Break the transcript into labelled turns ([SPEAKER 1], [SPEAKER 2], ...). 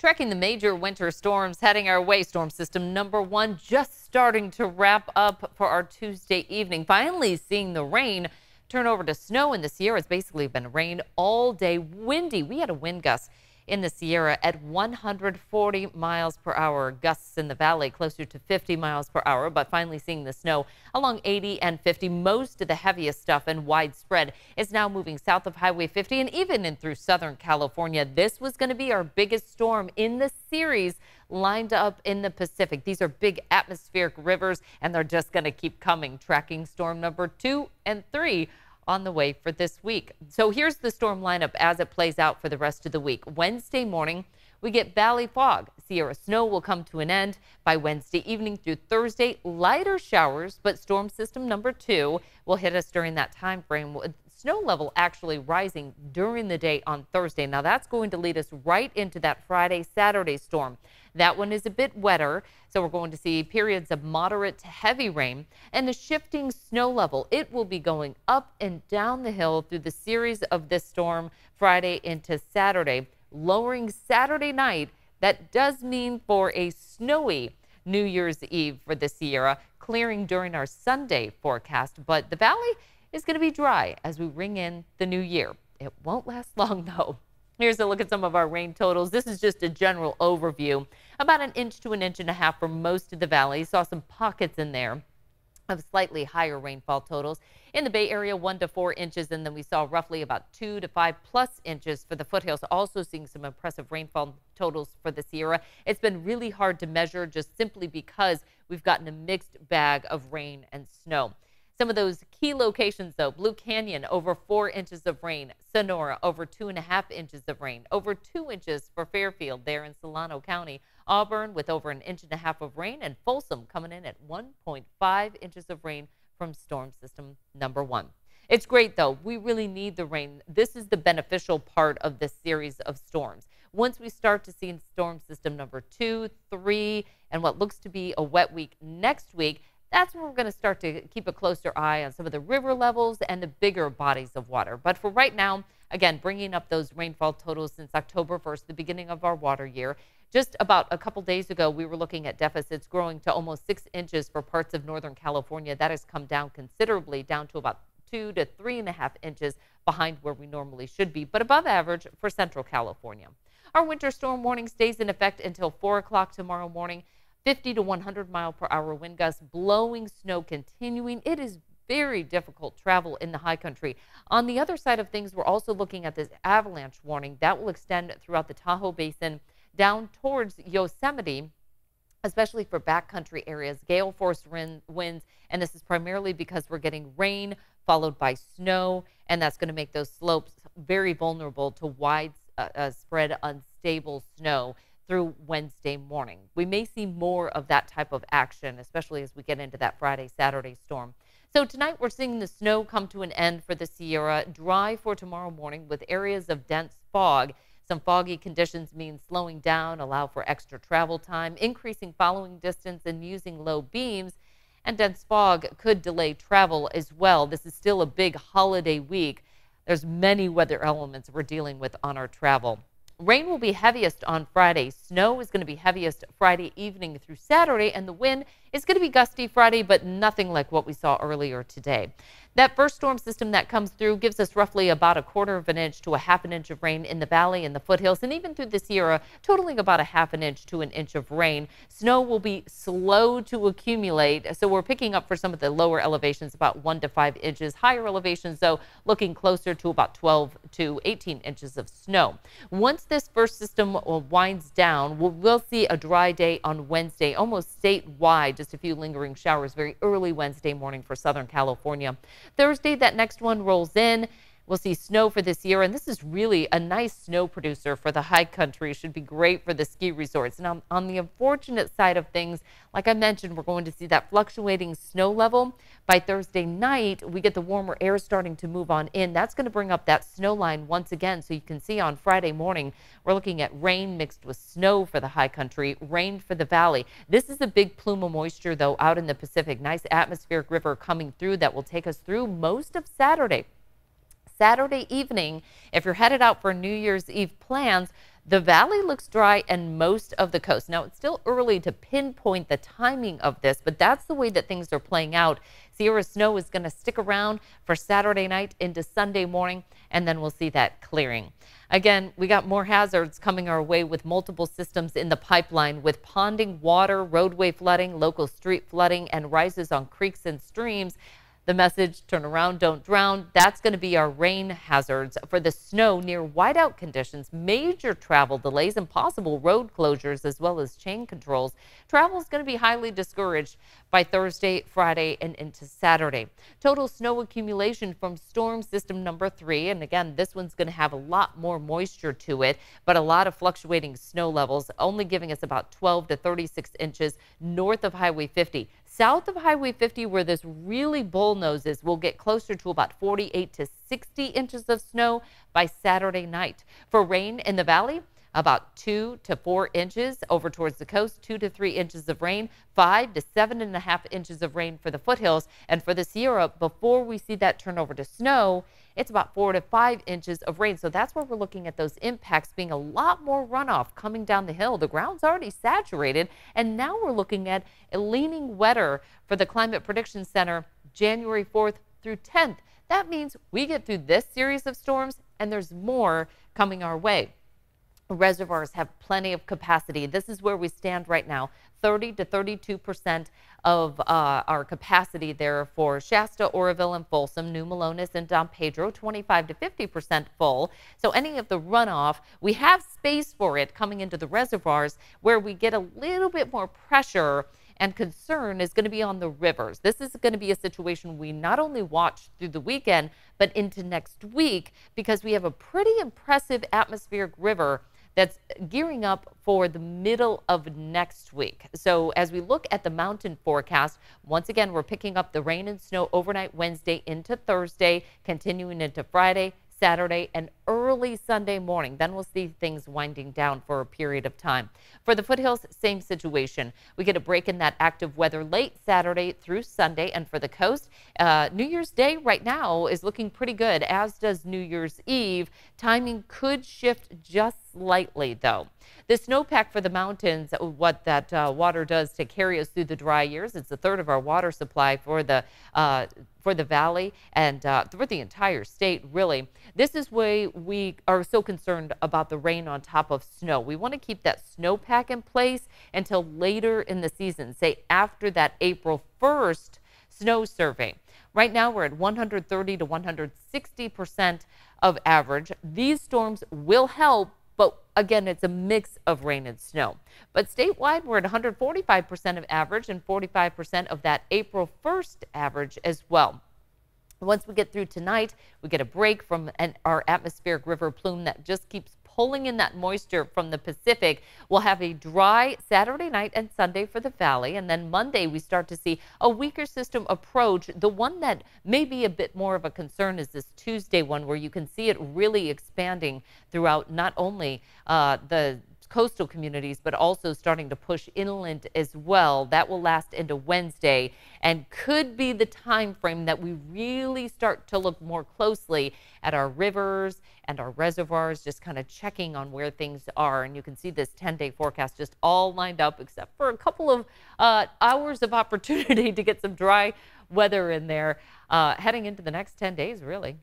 [SPEAKER 1] Tracking the major winter storms heading our way, storm system number one just starting to wrap up for our Tuesday evening. Finally seeing the rain turn over to snow in the Sierra. It's basically been rain all day, windy. We had a wind gust in the Sierra at 140 miles per hour. Gusts in the valley closer to 50 miles per hour, but finally seeing the snow along 80 and 50. Most of the heaviest stuff and widespread is now moving south of Highway 50 and even in through Southern California. This was going to be our biggest storm in the series lined up in the Pacific. These are big atmospheric rivers and they're just going to keep coming. Tracking storm number two and three on the way for this week. So here's the storm lineup as it plays out for the rest of the week. Wednesday morning, we get valley fog. Sierra snow will come to an end by Wednesday evening through Thursday. Lighter showers, but storm system number two will hit us during that time frame. Snow level actually rising during the day on Thursday. Now that's going to lead us right into that Friday, Saturday storm. That one is a bit wetter, so we're going to see periods of moderate to heavy rain and a shifting snow level. It will be going up and down the hill through the series of this storm Friday into Saturday, lowering Saturday night. That does mean for a snowy New Year's Eve for the Sierra, clearing during our Sunday forecast, but the valley is going to be dry as we ring in the new year. It won't last long though. Here's a look at some of our rain totals. This is just a general overview. About an inch to an inch and a half for most of the valley. Saw some pockets in there of slightly higher rainfall totals. In the Bay Area, one to four inches, and then we saw roughly about two to five plus inches for the foothills. Also seeing some impressive rainfall totals for the Sierra. It's been really hard to measure just simply because we've gotten a mixed bag of rain and snow. Some of those key locations, though Blue Canyon, over four inches of rain. Sonora, over two and a half inches of rain. Over two inches for Fairfield, there in Solano County. Auburn, with over an inch and a half of rain. And Folsom, coming in at 1.5 inches of rain from storm system number one. It's great, though. We really need the rain. This is the beneficial part of this series of storms. Once we start to see storm system number two, three, and what looks to be a wet week next week, that's when we're going to start to keep a closer eye on some of the river levels and the bigger bodies of water. But for right now, again, bringing up those rainfall totals since October 1st, the beginning of our water year. Just about a couple days ago, we were looking at deficits growing to almost six inches for parts of Northern California. That has come down considerably, down to about two to three and a half inches behind where we normally should be, but above average for Central California. Our winter storm warning stays in effect until 4 o'clock tomorrow morning. 50 to 100 mile per hour wind gusts, blowing snow continuing. It is very difficult travel in the high country. On the other side of things, we're also looking at this avalanche warning that will extend throughout the Tahoe Basin down towards Yosemite, especially for backcountry areas, gale force winds. And this is primarily because we're getting rain followed by snow, and that's going to make those slopes very vulnerable to widespread uh, uh, unstable snow through Wednesday morning. We may see more of that type of action, especially as we get into that Friday, Saturday storm. So tonight we're seeing the snow come to an end for the Sierra, dry for tomorrow morning with areas of dense fog. Some foggy conditions mean slowing down, allow for extra travel time, increasing following distance, and using low beams. And dense fog could delay travel as well. This is still a big holiday week. There's many weather elements we're dealing with on our travel. Rain will be heaviest on Friday. Snow is going to be heaviest Friday evening through Saturday, and the wind is going to be gusty Friday, but nothing like what we saw earlier today. That first storm system that comes through gives us roughly about a quarter of an inch to a half an inch of rain in the valley and the foothills, and even through the Sierra, totaling about a half an inch to an inch of rain. Snow will be slow to accumulate, so we're picking up for some of the lower elevations about one to five inches. Higher elevations, though, looking closer to about 12 to 18 inches of snow. Once this first system uh, winds down, we'll see a dry day on Wednesday, almost statewide. Just a few lingering showers very early Wednesday morning for Southern California. Thursday, that next one rolls in. We'll see snow for this year, and this is really a nice snow producer for the high country. Should be great for the ski resorts. Now, on the unfortunate side of things, like I mentioned, we're going to see that fluctuating snow level. By Thursday night, we get the warmer air starting to move on in. That's going to bring up that snow line once again. So you can see on Friday morning, we're looking at rain mixed with snow for the high country, rain for the valley. This is a big plume of moisture, though, out in the Pacific. Nice atmospheric river coming through that will take us through most of Saturday. Saturday evening, if you're headed out for New Year's Eve plans, The valley looks dry and most of the coast. Now, it's still early to pinpoint the timing of this, but that's the way that things are playing out. Sierra snow is going to stick around for Saturday night into Sunday morning, and then we'll see that clearing. Again, we got more hazards coming our way with multiple systems in the pipeline with ponding water, roadway flooding, local street flooding, and rises on creeks and streams. The message, turn around, don't drown, that's going to be our rain hazards. For the snow near whiteout conditions, major travel delays and possible road closures as well as chain controls. Travel is going to be highly discouraged by Thursday, Friday, and into Saturday. Total snow accumulation from storm system number three. And again, this one's going to have a lot more moisture to it, but a lot of fluctuating snow levels, only giving us about 12 to 36 inches north of Highway 50. South of Highway 50, where this really bullnose is, we'll get closer to about 48 to 60 inches of snow by Saturday night. For rain in the valley, about two to four inches over towards the coast, two to three inches of rain, five to seven and a half inches of rain for the foothills. And for the Sierra, uh, before we see that turn over to snow, it's about four to five inches of rain. So that's where we're looking at those impacts being a lot more runoff coming down the hill. The ground's already saturated, and now we're looking at a leaning wetter for the Climate Prediction Center January 4th through 10th. That means we get through this series of storms and there's more coming our way reservoirs have plenty of capacity. This is where we stand right now. 30 to 32 percent of uh, our capacity there for Shasta, Oroville, and Folsom, New Melones, and Don Pedro, 25 to 50 percent full. So any of the runoff, we have space for it coming into the reservoirs where we get a little bit more pressure and concern is going to be on the rivers. This is going to be a situation we not only watch through the weekend, but into next week because we have a pretty impressive atmospheric river that's gearing up for the middle of next week. So as we look at the mountain forecast, once again, we're picking up the rain and snow overnight Wednesday into Thursday, continuing into Friday, Saturday, and early Sunday morning. Then we'll see things winding down for a period of time. For the foothills, same situation. We get a break in that active weather late Saturday through Sunday. And for the coast, uh, New Year's Day right now is looking pretty good, as does New Year's Eve. Timing could shift just slightly, though. The snowpack for the mountains, what that uh, water does to carry us through the dry years, it's a third of our water supply for the uh, for the valley and uh, for the entire state, really. This is why we are so concerned about the rain on top of snow. We want to keep that snowpack in place until later in the season, say after that April 1st snow survey. Right now, we're at 130 to 160 percent of average. These storms will help but again, it's a mix of rain and snow. But statewide, we're at 145% of average and 45% of that April 1st average as well. Once we get through tonight, we get a break from an, our atmospheric river plume that just keeps pulling in that moisture from the Pacific. We'll have a dry Saturday night and Sunday for the valley. And then Monday, we start to see a weaker system approach. The one that may be a bit more of a concern is this Tuesday one, where you can see it really expanding throughout not only uh, the coastal communities, but also starting to push inland as well. That will last into Wednesday and could be the time frame that we really start to look more closely at our rivers and our reservoirs, just kind of checking on where things are. And you can see this 10-day forecast just all lined up, except for a couple of uh, hours of opportunity to get some dry weather in there uh, heading into the next 10 days, really.